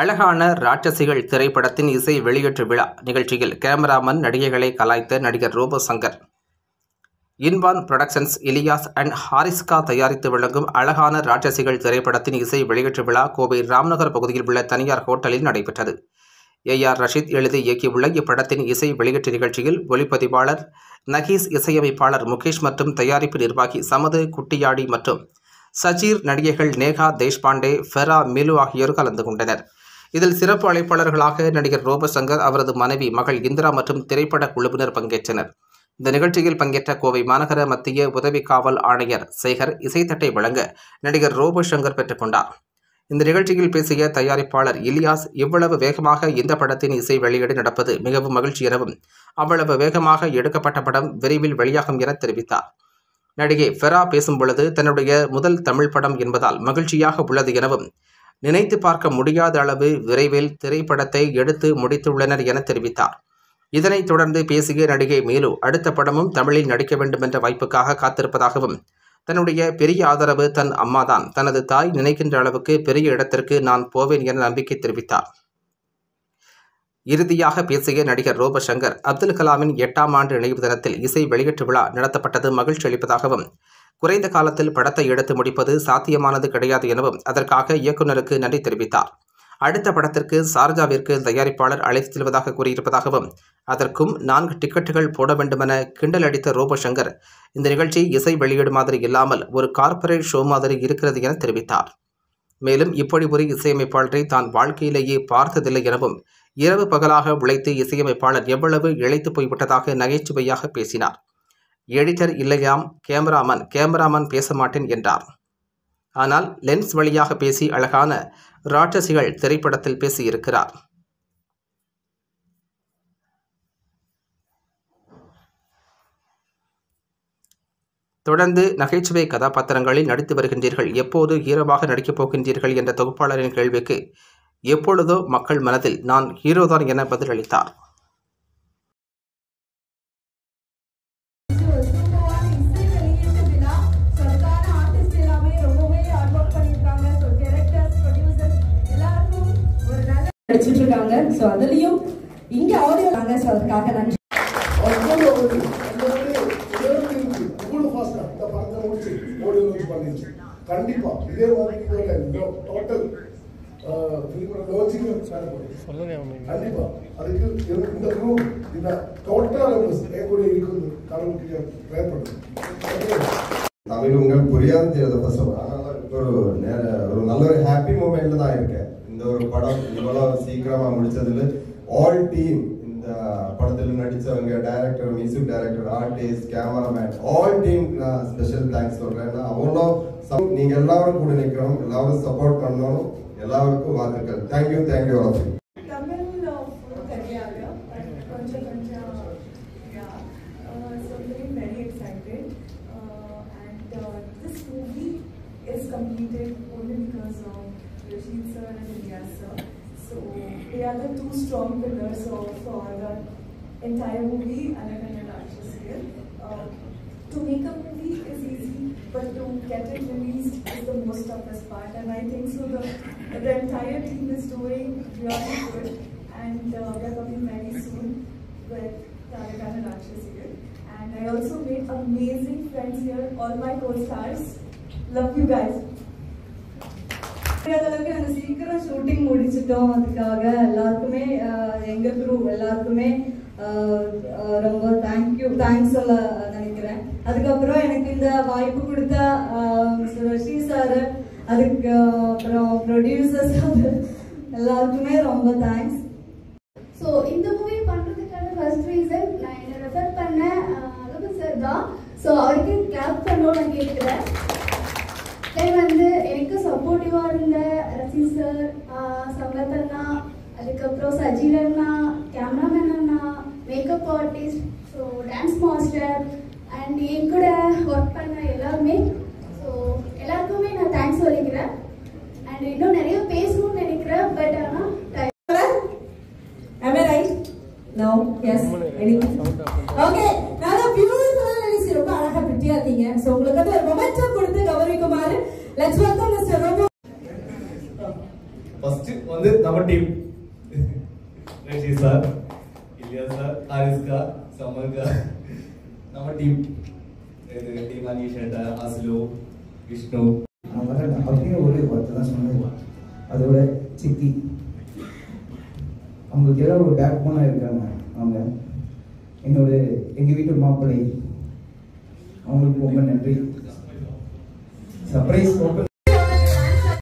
அழகான ராட்சசிகள் திரைப்படத்தின் இசை வெளியீட்டு விழா நிகழ்ச்சியில் கேமராமேன் நடிகைகளை கலாய்த்த நடிகர் ரூபசங்கர். இன்பான் புரொடக்ஷன்ஸ் இலியாஸ் அண்ட் ஹாரிஸ்கா தயாரித்து விளங்கும் அழகான ராட்சசிகள் திரைப்படத்தின் இசை வெளியீட்டு விழா கோவை ராம்நகர் பகுதியில் உள்ள தனியார் ஹோட்டலில் நடைபெற்றது. ஏ ஆர் ரஷீத் எழுதி இயக்கியுள்ள இப்படத்தின் இசை வெளியீட்டு நிகழ்ச்சியில் ஒளிப்பதிவாளர் நகீஸ் இசையமைப்பாளர் முகேஷ் மற்றும் தயாரிப்பு நிர்வாகி சமது குட்டியாடி மற்றும் சஜீர் நடிகைகள் நேகா தேஷ்பாண்டே ஃபெரா மிலு ஆகியோர் கலந்து கொண்டனர். இதில் சிறப்பு அழைப்பாளர்களாக நடிகர் ரோபசங்கர் அவரது மனைவி மகள் இந்திரா மற்றும் திரைப்பட குழுவினர் பங்கேற்றனர். இந்த நிகழ்ச்சியில் பங்கேற்ற கோவை மாநகர மத்திய உதவி காவல் ஆணையர் சேகர் இசைத்தட்டை வழங்க நடிகர் ரோபோ சங்கர் பெற்றுக்கொண்டார் இந்த நிகழ்ச்சியில் பேசிய தயாரிப்பாளர் இலியாஸ் இவ்வளவு வேகமாக இந்த படத்தின் இசை வெளியீடு நடப்பது மிகவும் மகிழ்ச்சி எனவும் அவ்வளவு வேகமாக எடுக்கப்பட்ட படம் விரைவில் வெளியாகும் என தெரிவித்தார். நடிகை ஃபெரா பேசும் பொழுது தன்னுடைய முதல் தமிழ் படம் என்பதால் மகிழ்ச்சியாக உள்ளது எனவும் நினைத்து பார்க்க முடியாத அளவு விரைவில் திரைப்படத்தை எடுத்து முடித்துள்ளனர் என தெரிவித்தார். இதனைத் தொடர்ந்து பேசிய நடிகை மேலு அடுத்த படமும் தமிழில் நடிக்க வேண்டும் என்ற வாய்ப்புக்காக காத்திருப்பதாகவும் தன்னுடைய பெரிய ஆதரவு தன் அம்மாதான் தனது தாய் நினைக்கின்ற அளவுக்கு பெரிய இடத்திற்கு நான் போவேன் என நம்பிக்கை தெரிவித்தார். இறுதியாக பேசிய நடிகர் ரோபசங்கர் அப்துல் கலாமின் எட்டாம் ஆண்டு நினைவு தினத்தில் இசை வெளியீட்டு விழா நடத்தப்பட்டது மகிழ்ச்சி அளிப்பதாகவும் குறைந்த காலத்தில் படத்தை எடுத்து முடிப்பது சாத்தியமானது கிடையாது எனவும் அதற்காக இயக்குநருக்கு நன்றி தெரிவித்தார். அடுத்த படத்திற்கு சார்ஜாவிற்கு தயாரிப்பாளர் அழைத்து செல்வதாக கூறியிருப்பதாகவும் அதற்கும் நான்கு டிக்கெட்டுகள் போட வேண்டுமென கிண்டல் அடித்த ரோபசங்கர் இந்த நிகழ்ச்சி இசை வெளியீடு மாதிரி இல்லாமல் ஒரு கார்ப்பரேட் ஷோ மாதிரி இருக்கிறது என தெரிவித்தார். மேலும் இப்படி ஒரு இசையமைப்பாளரை தான் வாழ்க்கையிலேயே பார்த்ததில்லை எனவும் இரவு பகலாக உழைத்து இசையமைப்பாளர் எவ்வளவு இழைத்து போய்விட்டதாக நகைச்சுவையாக பேசினார். எடிட்டர் இல்லையாம் கேமராமேன் கேமராமேன் பேச மாட்டேன் என்றார். ஆனால் லென்ஸ் வழியாக பேசி அழகான ராட்சசிகள் திரைப்படத்தில் பேசியிருக்கிறார். தொடர்ந்து நகைச்சுவை கதாபாத்திரங்களில் நடித்து வருகின்றீர்கள். எப்போது ஹீரோவாக நடிக்கப் போகின்றீர்கள் என்ற தொகுப்பாளரின் கேள்விக்கு எப்பொழுதோ மக்கள் மனதில் நான் ஹீரோதான் என பதிலளித்தார். நடிச்சிட்டு இருக்காங்க ஸோ அதுலயும் இங்க ஆடியோ நாங்க ஸோ அதுக்காக நன்றி. கண்டிப்பா இதே மாதிரி டோட்டல் கண்டிப்பா அதுக்கு இந்த- குரூப் இந்த டோட்டல் கூட இருக்குது கடவுளுக்கு ப்ரே பண்ணுறேன் உங்களுக்கு புரியாது ஃபர்ஸ்ட் ஒரு ஒரு நல்ல ஒரு ஹாப்பி மூமெண்ட்ல தான் இருக்கேன். இந்த ஒரு படம் இவ்வளவு சீக்கிரமா முடிச்சதுல ஆல் டீம் இந்த படத்துல நடிச்சவங்க director music director artist cameraman all team நான் ஸ்பெஷல் தேங்க்ஸ் சொல்றேன். ஏன்னா அவ்வளோ நீங்க எல்லாரும் கூட நிற்கிறோம் எல்லாரும் சப்போர்ட் பண்ணணும். எல்லாருக்கும் வாழ்த்துக்கள். Thank you thank you all of you completed only because of so they are the two strong pillars of uh, the entire movie and I can here uh, to make a movie is easy but to get it released is the most toughest part. And I think so the, the entire team is doing really good. And uh, we are coming very soon with Tarakana Rakshas here and I also made amazing friends here all my co-stars. Love you guys அளவுக்கு அந்த சீக்கிரம் shooting முடிச்சிட்டோம். அதுக்காக எல்லாருக்குமே எங்கள் எங்க crew எல்லாருக்குமே ரொம்ப தேங்க்யூ தேங்க்ஸ் சொல்ல நினைக்கிறேன். அதுக்கப்புறம் எனக்கு இந்த வாய்ப்பு கொடுத்த ரஷி சார் அதுக்கு அப்புறம் ப்ரொடியூசர்ஸ் எல்லாருக்குமே ரொம்ப தேங்க்ஸ் ஸோ இந்த மூவி பண்ணுறதுக்கான ஃபர்ஸ்ட் ரீசன் நான் என்னை ரெஃபர் பண்ண அழகு சார் தான். ஸோ அவருக்கு கிளாப் பண்ணணும்னு நான் கேட்குறேன் சப்போர்ட்டிவாக இருந்த ரசி சார் சம்பத் அண்ணா அதுக்கப்புறம் சஜீல் அண்ணா cameraman Anna makeup artist so dance master and என் கூட ஒர்க் பண்ண எல்லாருமே ஸோ எல்லாருக்குமே நான் தேங்க்ஸ் சொல்லிக்கிறேன் அண்ட் இன்னும் நிறைய பேசணும்னு நினைக்கிறேன் பட் ஆனால் Am I right? No? Yes? Ready? Okay. நல்ல. ரொம்ப அழகா பிட்டியா இருக்கீங்க. So, உங்களுக்கு வந்து ஒரு momentum கொடுத்து கௌரவிக்குமாறு let's வந்து நம்ம team. Rashi sir Ilya sir ஹாரிஸ்கா சமர்கா நம்ம டீம். இது டீம் அனீஷேட்டா அஸ்லு விஷ்ணு. அப்படியே ஒரே வார்த்தை தான் சொன்னேன். அதோட சித்தி. அவங்களுக்கு ஏதாவது ஒரு பேக் போனாக இருக்காங்க. அவங்க என்னோட எங்கள் வீட்டு மாப்பிள்ளை. அவங்களுக்கு ரொம்ப நன்றி. Surprise open